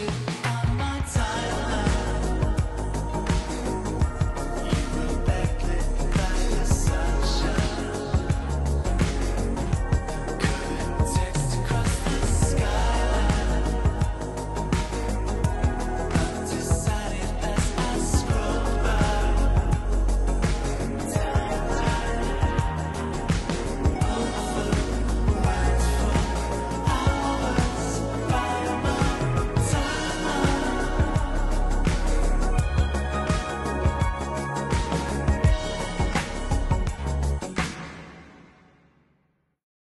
you.